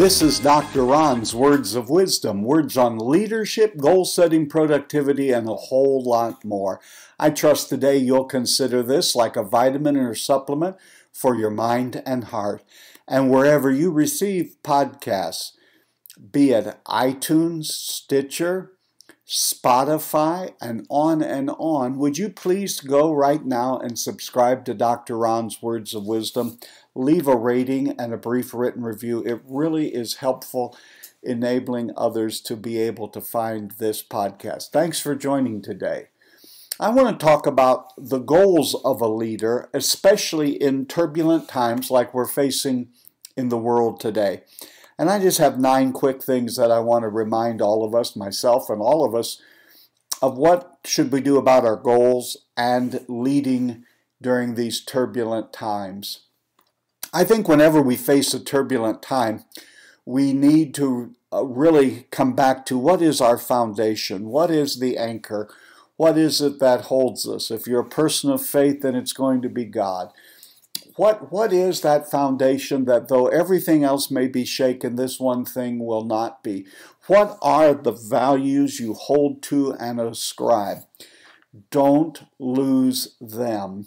This is Dr. Ron's Words of Wisdom, words on leadership, goal setting, productivity, and a whole lot more. I trust today you'll consider this like a vitamin or supplement for your mind and heart. And wherever you receive podcasts, be it iTunes, Stitcher, Spotify, and on and on, would you please go right now and subscribe to Dr. Ron's Words of Wisdom? Leave a rating and a brief written review. It really is helpful enabling others to be able to find this podcast. Thanks for joining today. I want to talk about the goals of a leader, especially in turbulent times like we're facing in the world today. And I just have nine quick things that I want to remind all of us, myself and all of us, of what should we do about our goals and leading during these turbulent times. I think whenever we face a turbulent time, we need to uh, really come back to what is our foundation? What is the anchor? What is it that holds us? If you're a person of faith, then it's going to be God. What, what is that foundation that though everything else may be shaken, this one thing will not be? What are the values you hold to and ascribe? Don't lose them.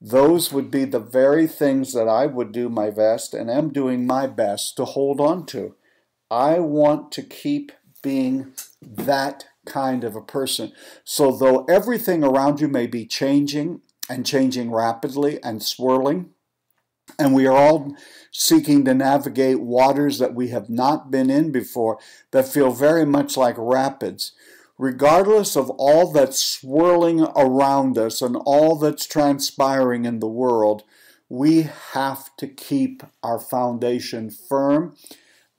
Those would be the very things that I would do my best and am doing my best to hold on to. I want to keep being that kind of a person. So, though everything around you may be changing and changing rapidly and swirling, and we are all seeking to navigate waters that we have not been in before that feel very much like rapids. Regardless of all that's swirling around us and all that's transpiring in the world, we have to keep our foundation firm.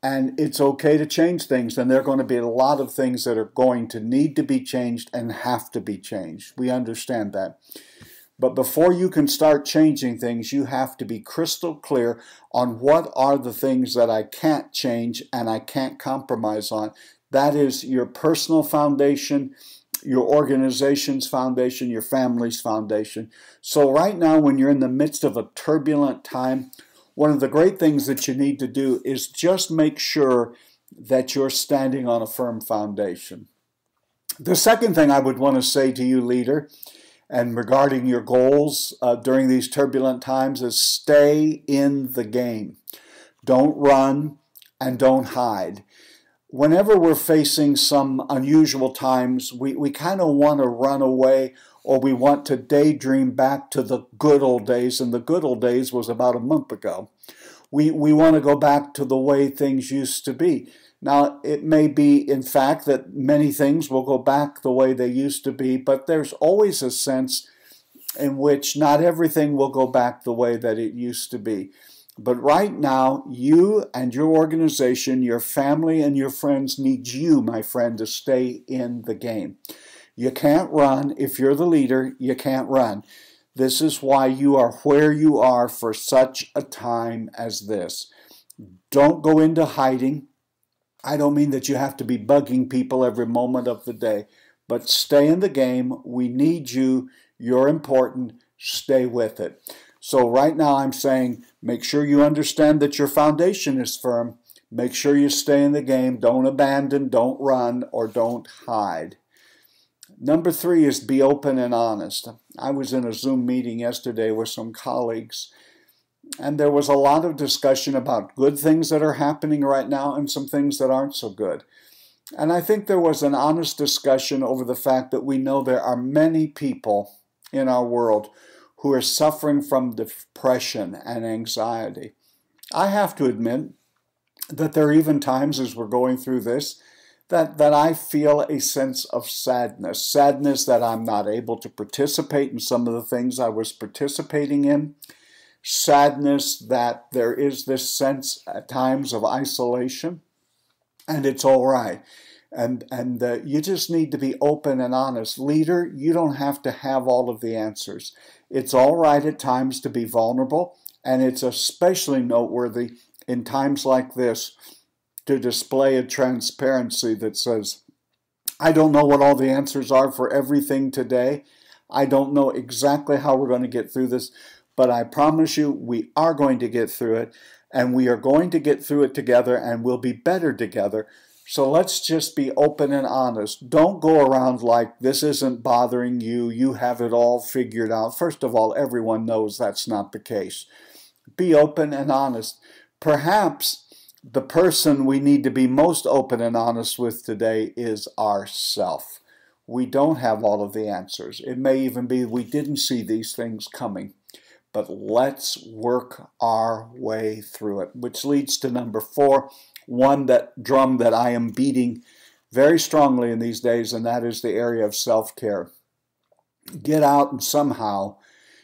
And it's okay to change things, and there are going to be a lot of things that are going to need to be changed and have to be changed. We understand that. But before you can start changing things, you have to be crystal clear on what are the things that I can't change and I can't compromise on. That is your personal foundation, your organization's foundation, your family's foundation. So, right now, when you're in the midst of a turbulent time, one of the great things that you need to do is just make sure that you're standing on a firm foundation. The second thing I would want to say to you, leader, and regarding your goals uh, during these turbulent times is stay in the game. Don't run and don't hide. Whenever we're facing some unusual times, we, we kind of want to run away or we want to daydream back to the good old days, and the good old days was about a month ago. We, we want to go back to the way things used to be. Now, it may be, in fact, that many things will go back the way they used to be, but there's always a sense in which not everything will go back the way that it used to be. But right now, you and your organization, your family, and your friends need you, my friend, to stay in the game. You can't run. If you're the leader, you can't run. This is why you are where you are for such a time as this. Don't go into hiding. I don't mean that you have to be bugging people every moment of the day, but stay in the game. We need you. You're important. Stay with it. So, right now, I'm saying make sure you understand that your foundation is firm. Make sure you stay in the game. Don't abandon, don't run, or don't hide. Number three is be open and honest. I was in a Zoom meeting yesterday with some colleagues and there was a lot of discussion about good things that are happening right now and some things that aren't so good. And I think there was an honest discussion over the fact that we know there are many people in our world who are suffering from depression and anxiety. I have to admit that there are even times as we're going through this that, that I feel a sense of sadness. Sadness that I'm not able to participate in some of the things I was participating in sadness that there is this sense at times of isolation, and it's all right. And, and uh, you just need to be open and honest. Leader, you don't have to have all of the answers. It's all right at times to be vulnerable, and it's especially noteworthy in times like this to display a transparency that says, I don't know what all the answers are for everything today. I don't know exactly how we're going to get through this, but I promise you we are going to get through it. and we are going to get through it together and we'll be better together. So let's just be open and honest. Don't go around like this isn't bothering you. You have it all figured out. First of all, everyone knows that's not the case. Be open and honest. Perhaps the person we need to be most open and honest with today is ourself. We don't have all of the answers. It may even be we didn't see these things coming. But let's work our way through it, which leads to number four one that drum that I am beating very strongly in these days, and that is the area of self care. Get out and somehow,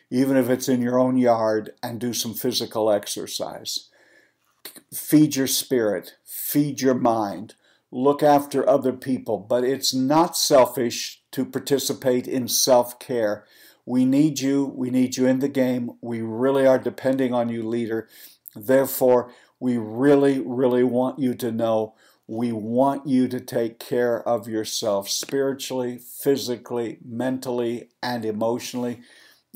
even if it's in your own yard, and do some physical exercise. Feed your spirit, feed your mind, look after other people, but it's not selfish to participate in self care. We need you. We need you in the game. We really are depending on you, leader. Therefore, we really, really want you to know we want you to take care of yourself spiritually, physically, mentally, and emotionally,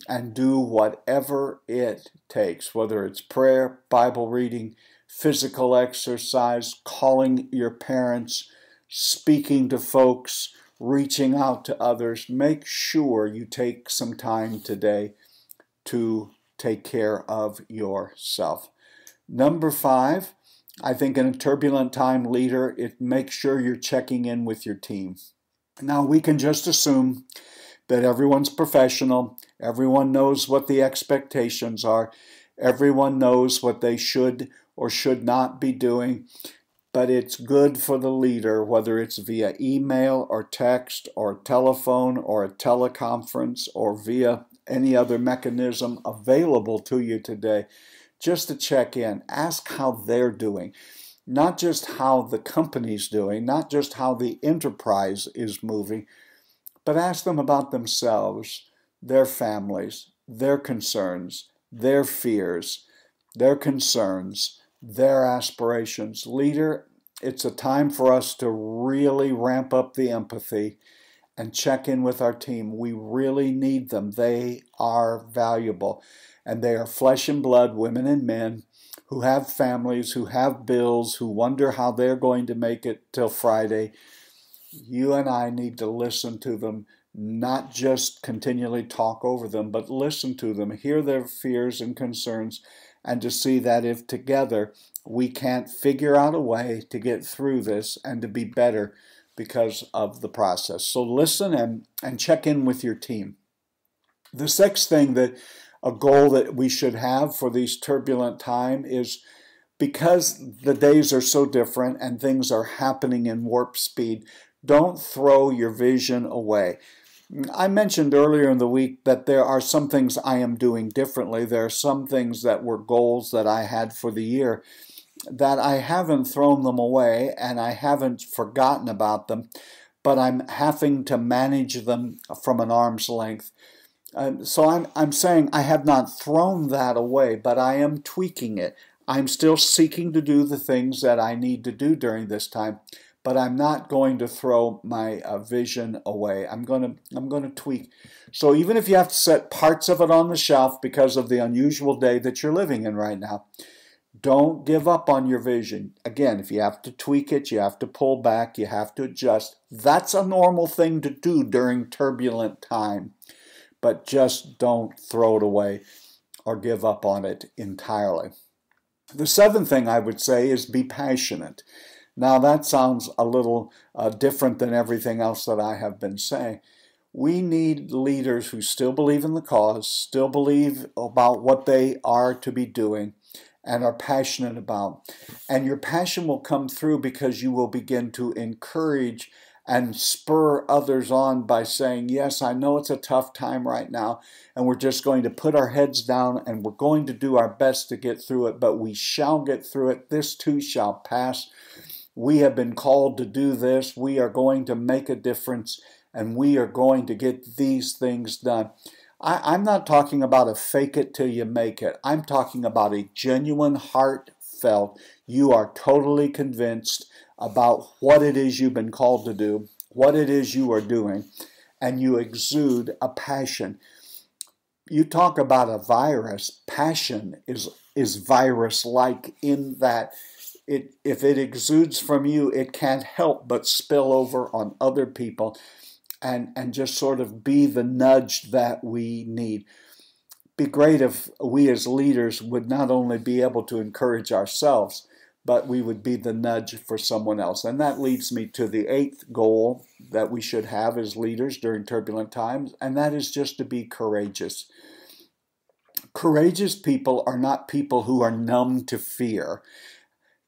and do whatever it takes, whether it's prayer, Bible reading, physical exercise, calling your parents, speaking to folks, reaching out to others. Make sure you take some time today to take care of yourself. Number five, I think in a turbulent time, leader, it makes sure you're checking in with your team. Now, we can just assume that everyone's professional, everyone knows what the expectations are, everyone knows what they should or should not be doing, but it's good for the leader, whether it's via email or text or telephone or a teleconference or via any other mechanism available to you today just to check in, ask how they're doing, not just how the company's doing, not just how the enterprise is moving, but ask them about themselves, their families, their concerns, their fears, their concerns, their aspirations. Leader, it's a time for us to really ramp up the empathy and check in with our team. We really need them. They are valuable and they are flesh and blood, women and men, who have families, who have bills, who wonder how they're going to make it till Friday. You and I need to listen to them, not just continually talk over them, but listen to them, hear their fears and concerns, and to see that if together we can't figure out a way to get through this and to be better because of the process. So listen and, and check in with your team. The sixth thing that a goal that we should have for these turbulent time is because the days are so different and things are happening in warp speed, don't throw your vision away. I mentioned earlier in the week that there are some things I am doing differently. There are some things that were goals that I had for the year that I haven't thrown them away and I haven't forgotten about them, but I'm having to manage them from an arm's length um, so I'm, I'm saying I have not thrown that away, but I am tweaking it. I'm still seeking to do the things that I need to do during this time, but I'm not going to throw my uh, vision away. I'm going to I'm going to tweak. So even if you have to set parts of it on the shelf because of the unusual day that you're living in right now, don't give up on your vision. Again, if you have to tweak it, you have to pull back, you have to adjust. That's a normal thing to do during turbulent time but just don't throw it away or give up on it entirely. The seventh thing I would say is be passionate. Now, that sounds a little uh, different than everything else that I have been saying. We need leaders who still believe in the cause, still believe about what they are to be doing, and are passionate about. And your passion will come through because you will begin to encourage and spur others on by saying, Yes, I know it's a tough time right now, and we're just going to put our heads down and we're going to do our best to get through it, but we shall get through it. This too shall pass. We have been called to do this. We are going to make a difference, and we are going to get these things done. I, am not talking about a fake it till you make it. I'm talking about a genuine, heartfelt, you are totally convinced about what it is you've been called to do, what it is you are doing, and you exude a passion. You talk about a virus, passion is is virus like in that it if it exudes from you, it can't help but spill over on other people and and just sort of be the nudge that we need. Be great if we as leaders would not only be able to encourage ourselves, but we would be the nudge for someone else. And that leads me to the eighth goal that we should have as leaders during turbulent times, and that is just to be courageous. Courageous people are not people who are numb to fear.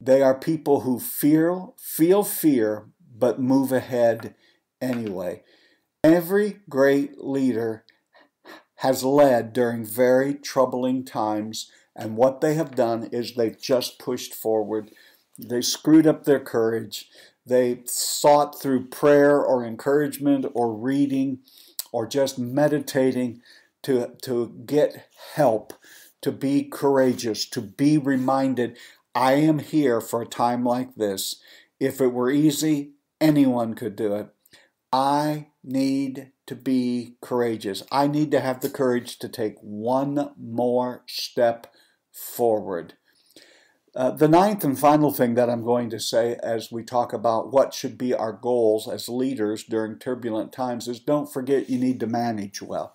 They are people who feel, feel fear but move ahead anyway. Every great leader has led during very troubling times, and what they have done is they've just pushed forward. They screwed up their courage. They sought through prayer or encouragement or reading or just meditating to, to get help, to be courageous, to be reminded I am here for a time like this. If it were easy, anyone could do it. I need to be courageous. I need to have the courage to take one more step forward. Uh, the ninth and final thing that I'm going to say as we talk about what should be our goals as leaders during turbulent times is don't forget you need to manage well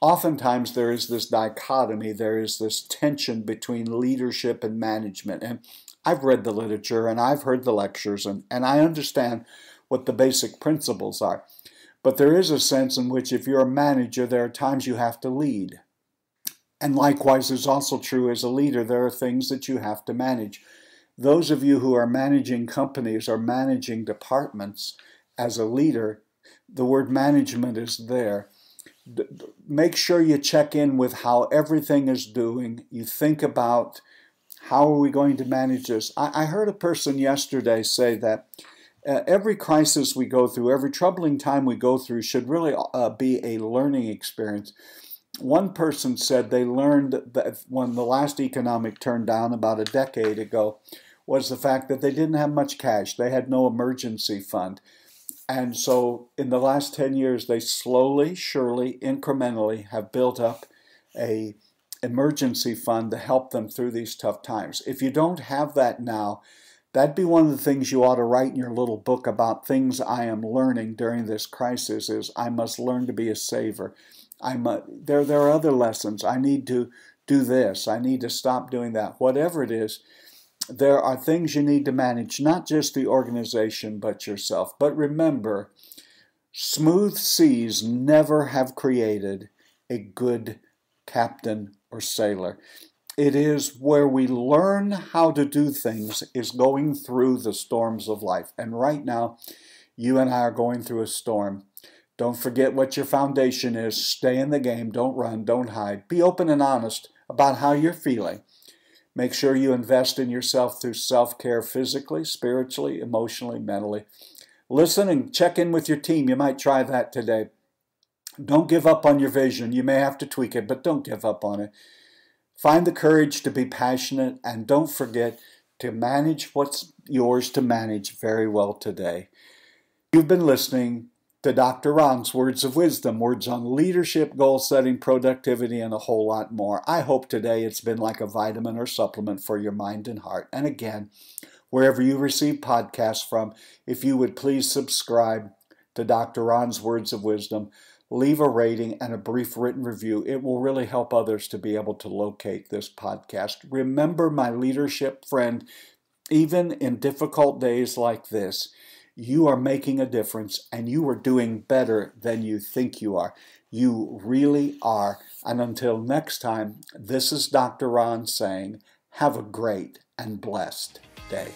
oftentimes there is this dichotomy, there is this tension between leadership and management. And I've read the literature and I've heard the lectures and, and I understand what the basic principles are. But there is a sense in which if you're a manager, there are times you have to lead. And likewise is also true as a leader, there are things that you have to manage. Those of you who are managing companies or managing departments as a leader, the word management is there make sure you check in with how everything is doing. You think about how are we going to manage this. I, I heard a person yesterday say that uh, every crisis we go through, every troubling time we go through, should really uh, be a learning experience. One person said they learned that when the last economic turned down about a decade ago was the fact that they didn't have much cash. They had no emergency fund. And so in the last 10 years, they slowly, surely, incrementally have built up a emergency fund to help them through these tough times. If you don't have that now, that'd be one of the things you ought to write in your little book about things I am learning during this crisis is I must learn to be a saver. I'm there, there are other lessons. I need to do this. I need to stop doing that. Whatever it is, there are things you need to manage, not just the organization, but yourself. But remember, smooth seas never have created a good captain or sailor. It is where we learn how to do things is going through the storms of life. And right now, you and I are going through a storm. Don't forget what your foundation is. Stay in the game. Don't run. Don't hide. Be open and honest about how you're feeling. Make sure you invest in yourself through self care physically, spiritually, emotionally, mentally. Listen and check in with your team. You might try that today. Don't give up on your vision. You may have to tweak it, but don't give up on it. Find the courage to be passionate and don't forget to manage what's yours to manage very well today. You've been listening to Dr. Ron's words of wisdom, words on leadership, goal setting, productivity, and a whole lot more. I hope today it's been like a vitamin or supplement for your mind and heart. And again, wherever you receive podcasts from, if you would please subscribe to Dr. Ron's words of wisdom, leave a rating and a brief written review. It will really help others to be able to locate this podcast. Remember, my leadership friend, even in difficult days like this, you are making a difference and you are doing better than you think you are. You really are. And until next time, this is Dr. Ron saying, have a great and blessed day.